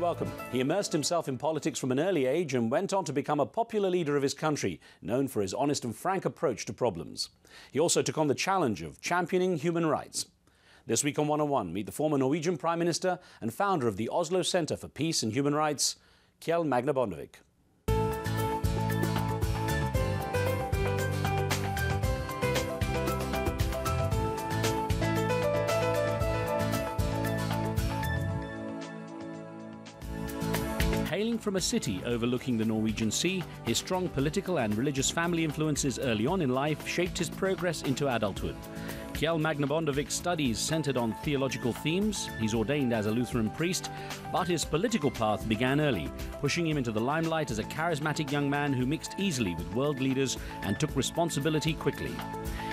welcome. He immersed himself in politics from an early age and went on to become a popular leader of his country, known for his honest and frank approach to problems. He also took on the challenge of championing human rights. This week on One on One, meet the former Norwegian Prime Minister and founder of the Oslo Center for Peace and Human Rights, Kjell Magne Bondevik. Hailing from a city overlooking the Norwegian Sea, his strong political and religious family influences early on in life shaped his progress into adulthood. Kjell Magne Bondevik's studies centered on theological themes. He's ordained as a Lutheran priest, but his political path began early, pushing him into the limelight as a charismatic young man who mixed easily with world leaders and took responsibility quickly.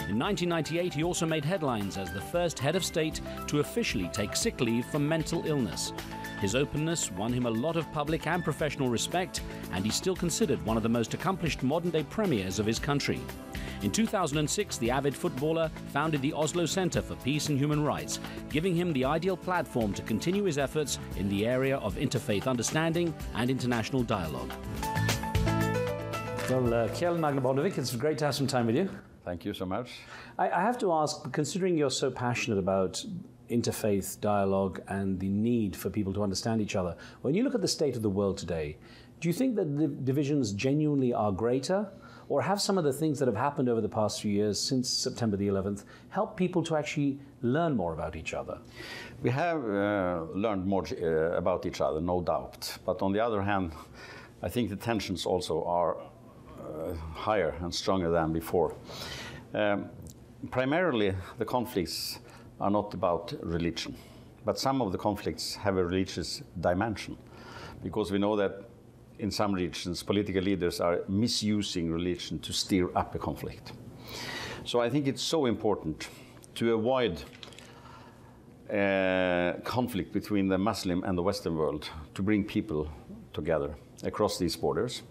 In 1998, he also made headlines as the first head of state to officially take sick leave from mental illness. His openness won him a lot of public and professional respect, and he's still considered one of the most accomplished modern day premiers of his country. In 2006, the avid footballer founded the Oslo Center for Peace and Human Rights, giving him the ideal platform to continue his efforts in the area of interfaith understanding and international dialogue. Well, uh, Kjell Magne Bondevik, it's great to have some time with you. Thank you so much. I, I have to ask, considering you're so passionate about interfaith dialogue and the need for people to understand each other, when you look at the state of the world today, do you think that the divisions genuinely are greater? Or have some of the things that have happened over the past few years since September the 11th helped people to actually learn more about each other? We have uh, learned more uh, about each other, no doubt. But on the other hand, I think the tensions also are uh, higher and stronger than before. Um, primarily, the conflicts are not about religion, but some of the conflicts have a religious dimension because we know that in some regions, political leaders are misusing religion to steer up a conflict. So I think it's so important to avoid uh, conflict between the Muslim and the Western world to bring people together across these borders.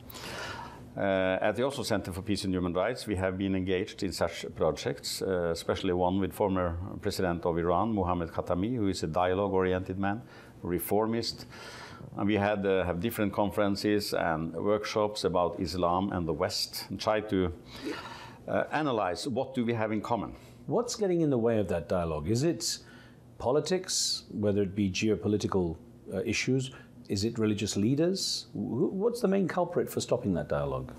Uh, at the Oslo Center for Peace and Human Rights, we have been engaged in such projects, uh, especially one with former President of Iran, Mohammad Khatami, who is a dialogue-oriented man, reformist. And we had uh, have different conferences and workshops about Islam and the West, and try to uh, analyze what do we have in common. What's getting in the way of that dialogue? Is it politics, whether it be geopolitical uh, issues? Is it religious leaders? What's the main culprit for stopping that dialogue?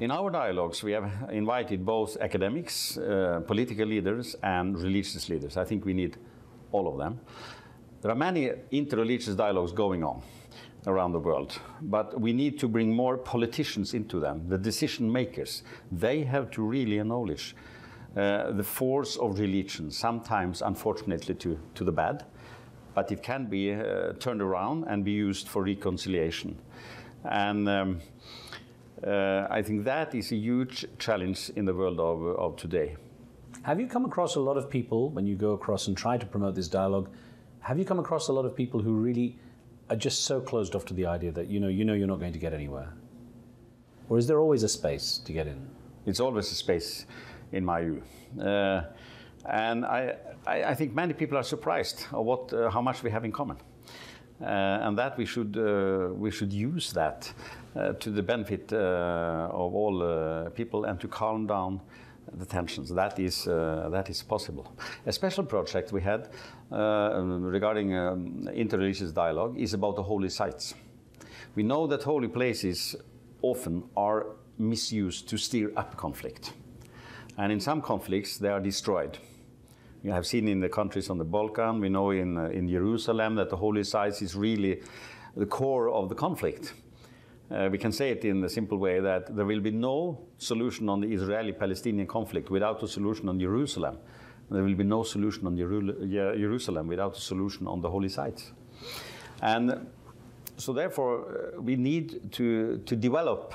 In our dialogues, we have invited both academics, uh, political leaders, and religious leaders. I think we need all of them. There are many interreligious dialogues going on around the world, but we need to bring more politicians into them, the decision makers. They have to really acknowledge uh, the force of religion, sometimes, unfortunately, to, to the bad, but it can be uh, turned around and be used for reconciliation. And um, uh, I think that is a huge challenge in the world of, of today. Have you come across a lot of people when you go across and try to promote this dialogue have you come across a lot of people who really are just so closed off to the idea that you know you know you're not going to get anywhere? Or is there always a space to get in? It's always a space, in my view. Uh, and I, I, I, think many people are surprised of what, uh, how much we have in common. Uh, and that we should, uh, we should use that uh, to the benefit uh, of all people and to calm down the tensions. That is, uh, that is possible. A special project we had uh, regarding um, interreligious dialogue is about the holy sites. We know that holy places often are misused to stir up conflict. And in some conflicts, they are destroyed. We have seen in the countries on the Balkan, we know in, uh, in Jerusalem that the holy sites is really the core of the conflict. Uh, we can say it in the simple way that there will be no solution on the Israeli Palestinian conflict without a solution on Jerusalem. There will be no solution on Jerusalem without a solution on the holy sites. And so, therefore, uh, we need to, to develop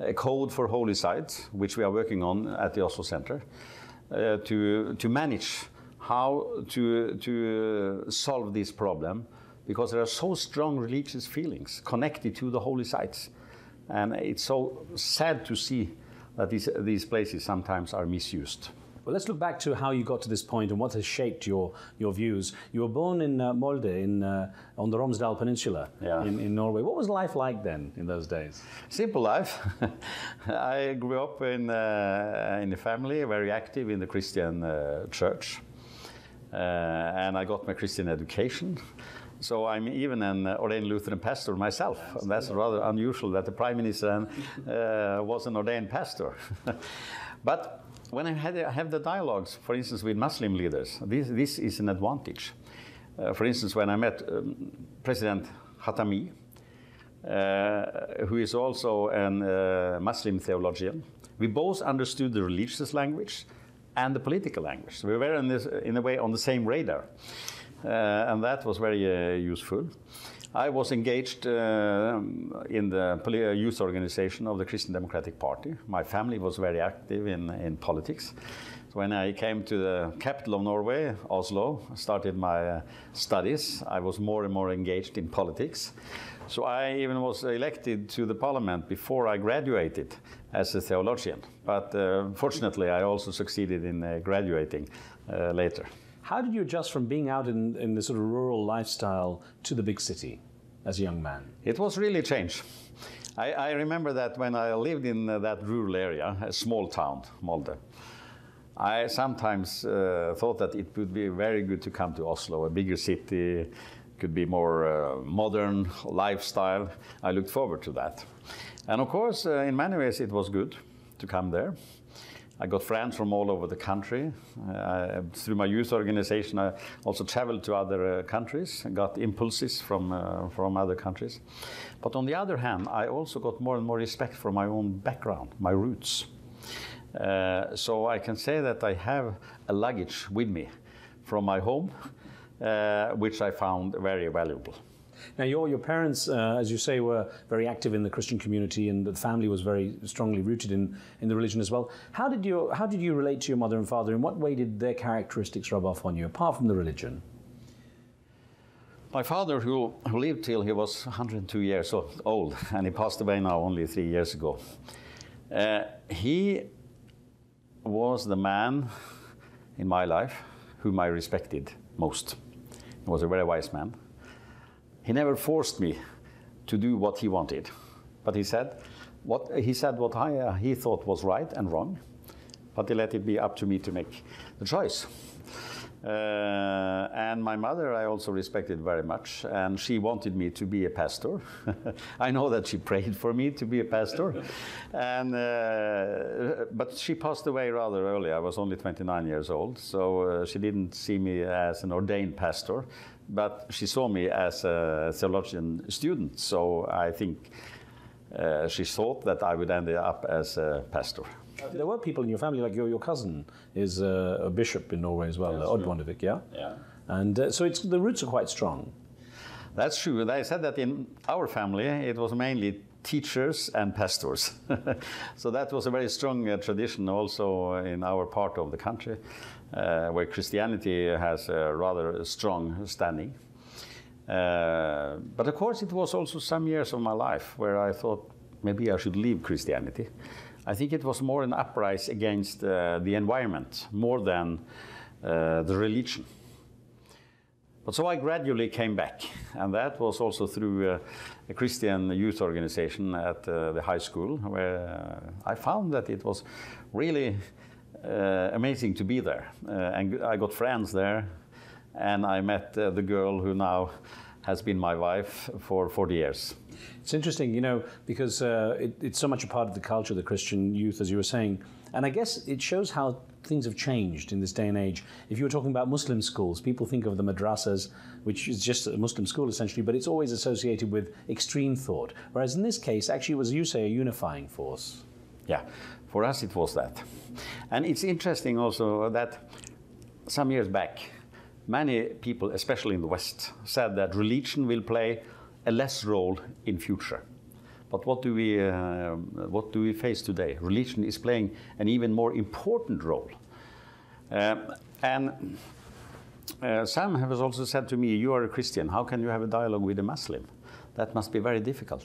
a code for holy sites, which we are working on at the Oslo Center, uh, to, to manage how to, to solve this problem because there are so strong religious feelings connected to the holy sites. And it's so sad to see that these, these places sometimes are misused. Well, let's look back to how you got to this point and what has shaped your, your views. You were born in uh, Molde in, uh, on the Romsdal Peninsula Yeah. in, in Norway. What was life like then in those days? Simple life. I grew up in, uh, in a family very active in the Christian uh, church. Uh, and I got my Christian education. So I'm even an ordained Lutheran pastor myself. And that's rather unusual that the prime minister uh, was an ordained pastor. but when I had, I have the dialogues, for instance, with Muslim leaders, this, this is an advantage. Uh, for instance, when I met um, President Khatami, uh, who is also a uh, Muslim theologian. We both understood the religious language and the political language. We were in, this, in a way on the same radar, uh, and that was very uh, useful. I was engaged uh, in the uh, youth organization of the Christian Democratic Party. My family was very active in, in politics. So when I came to the capital of Norway, Oslo, started my uh, studies, I was more and more engaged in politics. So I even was elected to the parliament before I graduated as a theologian. But uh, fortunately, I also succeeded in uh, graduating uh, later. How did you adjust from being out in, in the sort of rural lifestyle to the big city as a young man? It was really a change. I, I remember that when I lived in uh, that rural area, a small town, Molde, I sometimes uh, thought that it would be very good to come to Oslo, a bigger city, could be more uh, modern lifestyle. I looked forward to that. And of course, uh, in many ways, it was good to come there. I got friends from all over the country. Uh, through my youth organization, I also traveled to other uh, countries and got impulses from, uh, from other countries. But on the other hand, I also got more and more respect for my own background, my roots. Uh, so I can say that I have a luggage with me from my home, uh, which I found very valuable. Now, your, your parents, uh, as you say, were very active in the Christian community, and the family was very strongly rooted in, in the religion as well. How did, you, how did you relate to your mother and father? In what way did their characteristics rub off on you, apart from the religion? My father, who, who lived till he was 102 years old, and he passed away now only three years ago, uh, he was the man in my life whom I respected most. Was a very wise man. He never forced me to do what he wanted, but he said what he said what I, uh, he thought was right and wrong, but he let it be up to me to make the choice. Uh, and my mother, I also respected very much, and she wanted me to be a pastor. I know that she prayed for me to be a pastor, and uh, but she passed away rather early. I was only 29 years old, so uh, she didn't see me as an ordained pastor, but she saw me as a theologian student. So I think uh, she thought that I would end up as a pastor. There were people in your family, like your, your cousin is uh, a bishop in Norway as well, Odd. Bondevik, yeah? Yeah. And uh, so it's, the roots are quite strong. That's true. I said that in our family, it was mainly teachers and pastors. so that was a very strong uh, tradition also in our part of the country, uh, where Christianity has a rather strong standing. Uh, but of course, it was also some years of my life where I thought maybe I should leave Christianity. I think it was more an uprising against uh, the environment more than uh, the religion. But so I gradually came back, and that was also through uh, a Christian youth organization at uh, the high school, where uh, I found that it was really uh, amazing to be there. And I got friends there, and I met the girl who now has been my wife for 40 years. It's interesting, you know, because uh, it, it's so much a part of the culture, the Christian youth, as you were saying. And I guess it shows how things have changed in this day and age. If you were talking about Muslim schools, people think of the madrasas, which is just a Muslim school essentially, but it's always associated with extreme thought. Whereas in this case, actually, it was, you say, a unifying force. Yeah, for us it was that. And it's interesting also that some years back, many people, especially in the West, said that religion will play a less role in future. But what do we, uh, what do we face today? Religion is playing an even more important role. Um, and uh, some have also said to me, You are a Christian, how can you have a dialogue with a Muslim? That must be very difficult.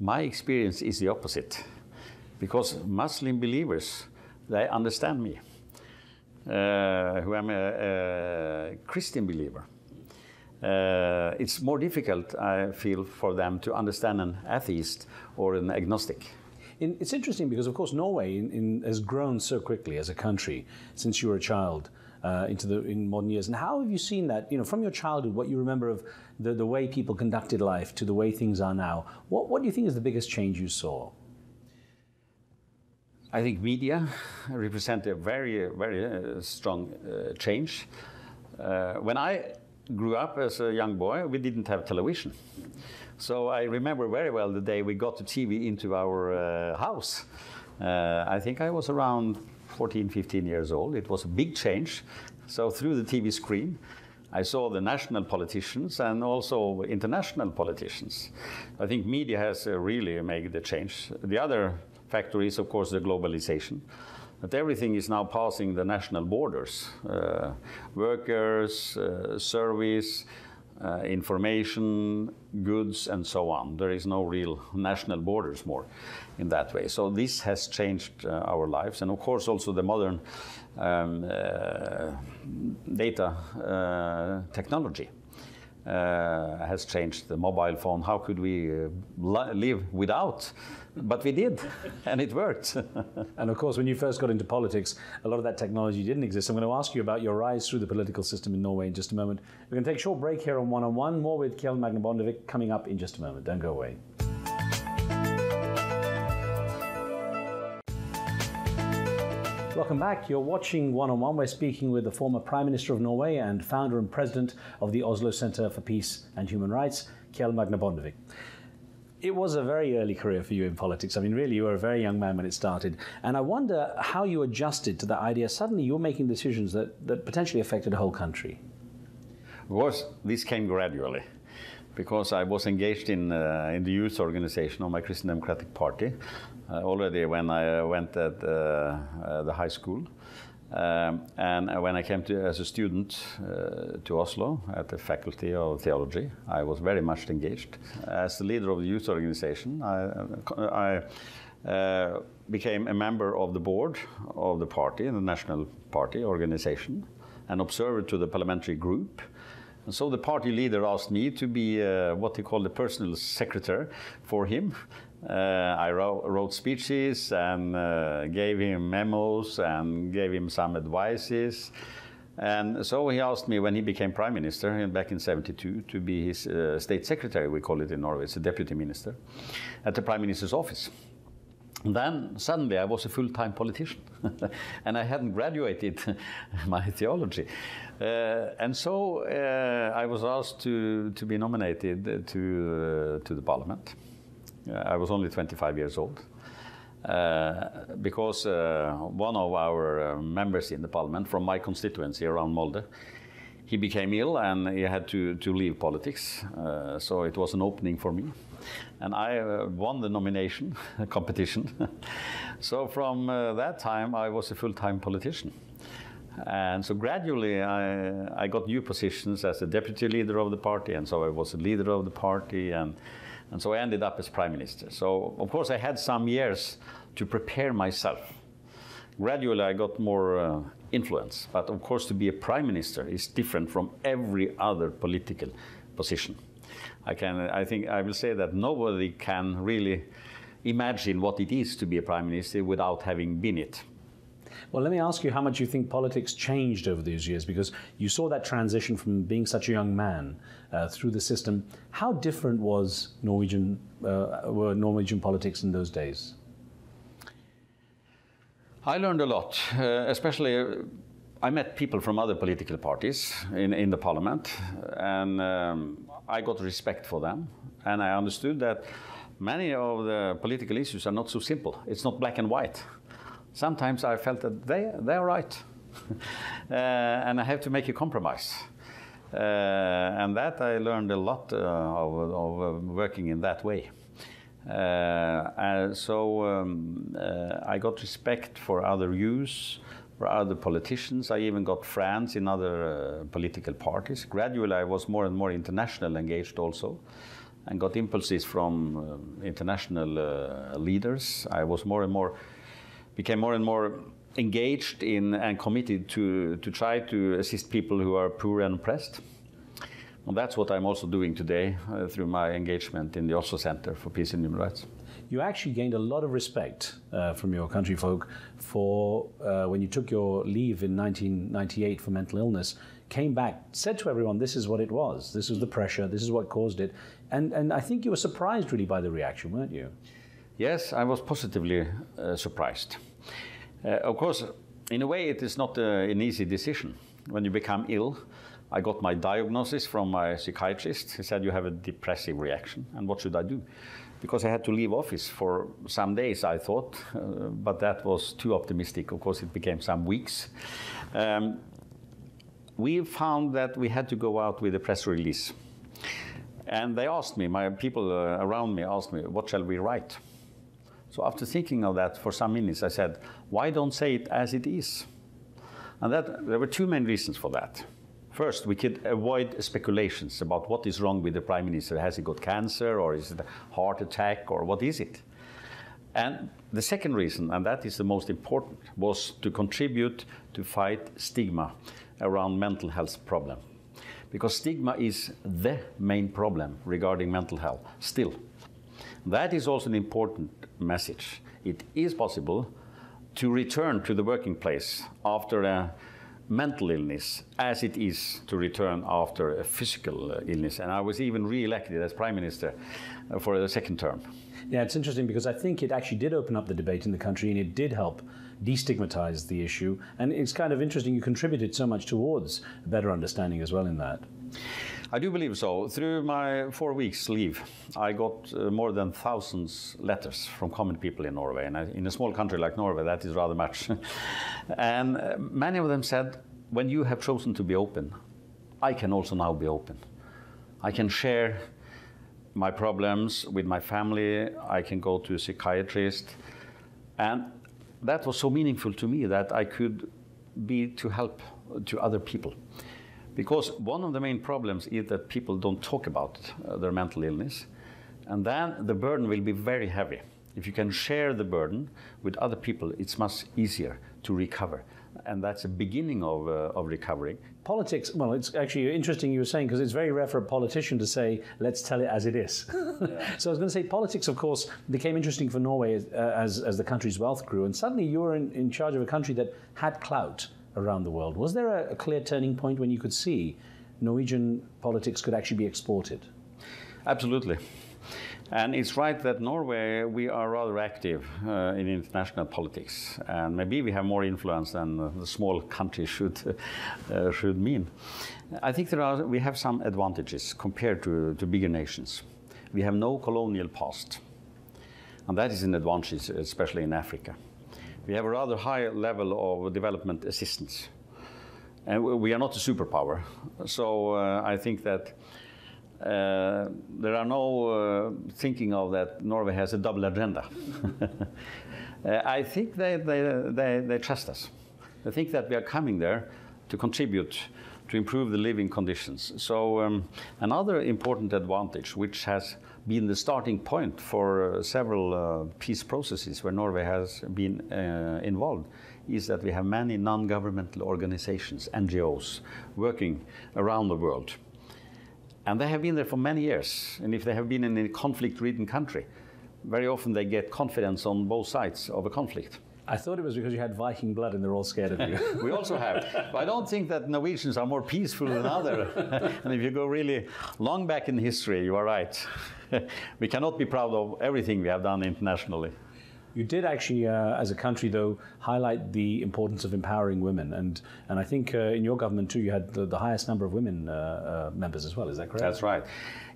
My experience is the opposite, because Muslim believers, they understand me. uh, who am a, a Christian believer, uh, it's more difficult, I feel, for them to understand an atheist or an agnostic. In, it's interesting because, of course, Norway in, in, has grown so quickly as a country since you were a child. Uh, into the in modern years, and how have you seen that? You know, from your childhood, what you remember of the, the way people conducted life to the way things are now. What what do you think is the biggest change you saw? I think media represent a very very uh, strong uh, change. Uh, when I grew up as a young boy, we didn't have television. So I remember very well the day we got the TV into our uh, house. Uh, I think I was around 14, 15 years old. It was a big change. So through the TV screen, I saw the national politicians and also international politicians. I think media has uh, really made the change. The other factor is, of course, the globalization that everything is now passing the national borders. Uh, workers, uh, service, uh, information, goods, and so on. There is no real national borders more in that way. So this has changed uh, our lives, and of course also the modern um, uh, data uh, has changed the mobile phone. How could we live without but we did, and it worked. and of course, when you first got into politics, a lot of that technology didn't exist. I'm going to ask you about your rise through the political system in Norway in just a moment. We're going to take a short break here on One on One. More with Kjell Magne Bondevik coming up in just a moment. Don't go away. Welcome back. You're watching One on One. We're speaking with the former Prime Minister of Norway and founder and president of the Oslo Center for Peace and Human Rights, Kjell Magne Bondevik it was a very early career for you in politics. I mean, really, you were a very young man when it started. And I wonder how you adjusted to the idea. Suddenly, you're making decisions that, that potentially affected a whole country. Of course, this came gradually because I was engaged in, uh, in the youth organization of my Christian Democratic Party already when I went at uh, uh the high school. Um, and when I came to, as a student uh, to Oslo at the Faculty of Theology, I was very much engaged. As the leader of the youth organization, I, I uh, became a member of the board of the party, the National Party organization, and observer to the parliamentary group. And so the party leader asked me to be uh, what he called the personal secretary for him uh, I wrote, wrote, speeches and uh, gave him memos and gave him some advices. And so he asked me when he became prime minister back in 72 to be his uh, state secretary, we call it in Norway, it's a deputy minister, at the prime minister's office. And then suddenly I was a full-time politician and I hadn't graduated my theology. Uh, and so uh, I was asked to, to be nominated to, uh, to the parliament. I was only 25 years old. Uh, because uh, one of our uh, members in the parliament from my constituency around Molde, he became ill and he had to, to leave politics. Uh, so it was an opening for me. And I uh, won the nomination competition. so from uh, that time, I was a full time politician. And so gradually, I, I got new positions as a deputy leader of the party, and so I was a leader of the party. and and so I ended up as prime minister. So, of course, I had some years to prepare myself. Gradually, I got more uh, influence. But of course, to be a prime minister is different from every other political position. I, can, I think I will say that nobody can really imagine what it is to be a prime minister without having been it. Well, let me ask you how much you think politics changed over these years because you saw that transition from being such a young man uh, through the system. How different was Norwegian uh, were Norwegian politics in those days? I learned a lot, uh, especially. Uh, I met people from other political parties in, in the parliament, and um, I got respect for them. And I understood that many of the political issues are not so simple. It's not black and white sometimes I felt that they, they're right. uh, and I have to make a compromise. Uh, and that I learned a lot uh, of, of uh, working in that way. Uh, so um, uh, I got respect for other views, for other politicians. I even got friends in other political parties. Gradually, I was more and more international engaged also and got impulses from um, international leaders. I was more and more became more and more engaged in and committed to, to try to assist people who are poor and oppressed. That's what I'm also doing today uh, through my engagement in the Oslo Center for Peace and Human Rights. You actually gained a lot of respect uh, from your country folk for uh, when you took your leave in 1998 for mental illness, came back, said to everyone, this is what it was, this was the pressure, this is what caused it. And, and I think you were surprised really by the reaction, weren't you? Yes, I was positively uh, surprised. Uh, of course, in a way, it is not uh, an easy decision. When you become ill, I got my diagnosis from my psychiatrist. He said, You have a depressive reaction. And what should I do? Because I had to leave office for some days, I thought, uh, but that was too optimistic. Of course, it became some weeks. Um, we found that we had to go out with a press release. And they asked me, my people uh, around me asked me, What shall we write? So after thinking of that for some minutes, I said, why don't say it as it is? And that, there were two main reasons for that. First, we could avoid speculations about what is wrong with the prime minister. Has he got cancer, or is it a heart attack, or what is it? And the second reason, and that is the most important, was to contribute to fight stigma around mental health problem. Because stigma is the main problem regarding mental health, still. That is also an important message. It is possible to return to the working place after a mental illness as it is to return after a physical uh, illness. And I was even re elected as Prime Minister uh, for the second term. Yeah, it's interesting because I think it actually did open up the debate in the country and it did help destigmatize the issue. And it's kind of interesting you contributed so much towards a better understanding as well in that. I do believe so. Through my four weeks leave, I got uh, more than thousands letters from common people in Norway. And I, in a small country like Norway, that is rather much. and uh, many of them said, when you have chosen to be open, I can also now be open. I can share my problems with my family. I can go to a psychiatrist. And that was so meaningful to me that I could be to help to other people. Because one of the main problems is that people don't talk about uh, their mental illness, and then the burden will be very heavy. If you can share the burden with other people, it's much easier to recover. And that's the beginning of, uh, of recovery. Politics, well, it's actually interesting you were saying, because it's very rare for a politician to say, let's tell it as it is. Yeah. so I was going to say, politics, of course, became interesting for Norway as, uh, as, as the country's wealth grew. And suddenly you were in, in charge of a country that had clout around the world. Was there a, a clear turning point when you could see Norwegian politics could actually be exported? Absolutely. And it's right that Norway, we are rather active uh, in international politics, and maybe we have more influence than the small country should uh, should mean. I think there are we have some advantages compared to, to bigger nations. We have no colonial past, and that is an advantage, especially in Africa we have a rather high level of development assistance. And we are not a superpower. So uh, I think that uh, there are no uh, thinking of that Norway has a double agenda. Uh, I think they, they, they, they trust us. They think that we are coming there to contribute to improve the living conditions. So um, another important advantage, which has been the starting point for uh, several uh, peace processes where Norway has been uh, involved is that we have many non-governmental organizations, NGOs, working around the world. And they have been there for many years. And if they have been in a conflict-ridden country, very often they get confidence on both sides of a conflict. I thought it was because you had Viking blood and they're all scared of you. we also have. But I don't think that Norwegians are more peaceful than others. and if you go really long back in history, you are right. we cannot be proud of everything we have done internationally. You did actually, uh, as a country, though, highlight the importance of empowering women, and and I think uh, in your government too, you had the, the highest number of women uh, uh members as well. Is that correct? That's right.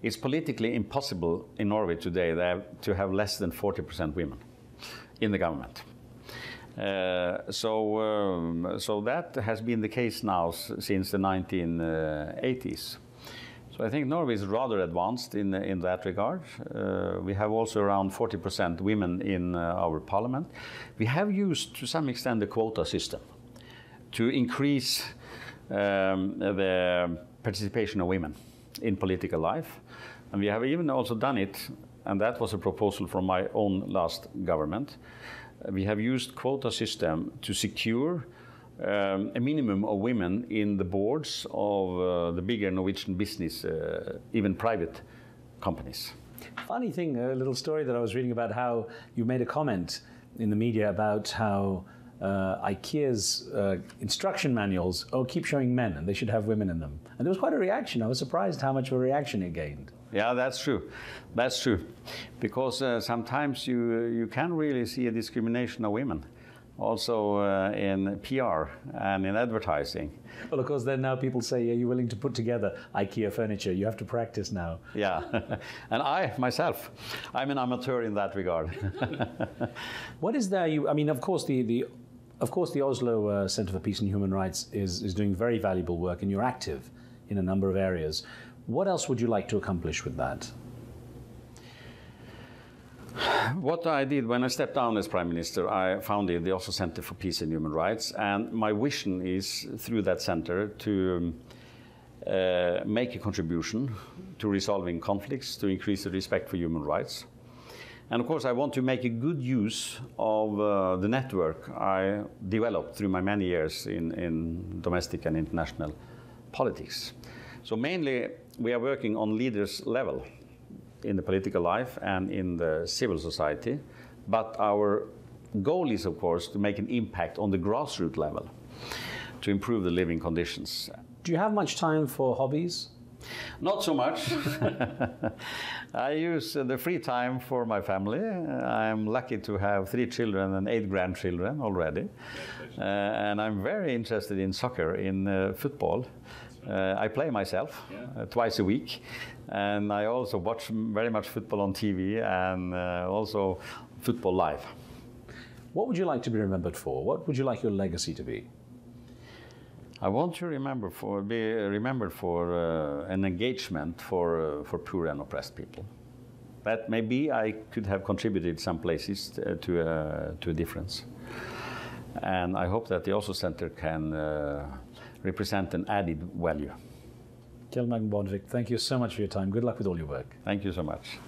It's politically impossible in Norway today to have less than 40% women in the government. Uh, so, um, so that has been the case now since the 1980s. So I think Norway is rather advanced in, in that regard. Uh, we have also around 40% women in uh, our parliament. We have used to some extent the quota system to increase um, the participation of women in political life. And we have even also done it, and that was a proposal from my own last government, we have used quota system to secure um, a minimum of women in the boards of uh, the bigger Norwegian business, uh, even private companies. Funny thing, a little story that I was reading about how you made a comment in the media about how uh, IKEA's uh, instruction manuals, oh, keep showing men and they should have women in them. And there was quite a reaction. I was surprised how much of a reaction it gained. Yeah, that's true. That's true. Because uh, sometimes you, you can really see a discrimination of women also uh, in PR and in advertising. Well, of course, then now people say, Are you willing to put together IKEA furniture? You have to practice now. Yeah. and I, myself, I'm an amateur in that regard. what is there? You, I mean, of course, the, the, of course, the Oslo uh, Center for Peace and Human Rights is, is doing very valuable work, and you're active in a number of areas. What else would you like to accomplish with that? What I did when I stepped down as Prime Minister, I founded the Oslo Center for Peace and Human Rights, and my vision is through that center to uh, make a contribution to resolving conflicts, to increase the respect for human rights. And of course, I want to make a good use of uh, the network I developed through my many years in, in domestic and international politics. So mainly, we are working on leaders level in the political life and in the civil society. But our goal is, of course, to make an impact on the grassroots level to improve the living conditions. Do you have much time for hobbies? Not so much. I use the free time for my family. I'm lucky to have three children and eight grandchildren already. Uh, and I'm very interested in soccer, in uh, football. Uh, I play myself yeah. uh, twice a week, and I also watch very much football on TV and uh, also football live. What would you like to be remembered for? What would you like your legacy to be? I want to remember for be remembered for uh, an engagement for uh, for poor and oppressed people. That maybe I could have contributed some places to to, uh, to a difference, and I hope that the Oslo Center can represent an added value. Kjell Magnus Bondevik, thank you so much for your time. Good luck with all your work. Thank you so much.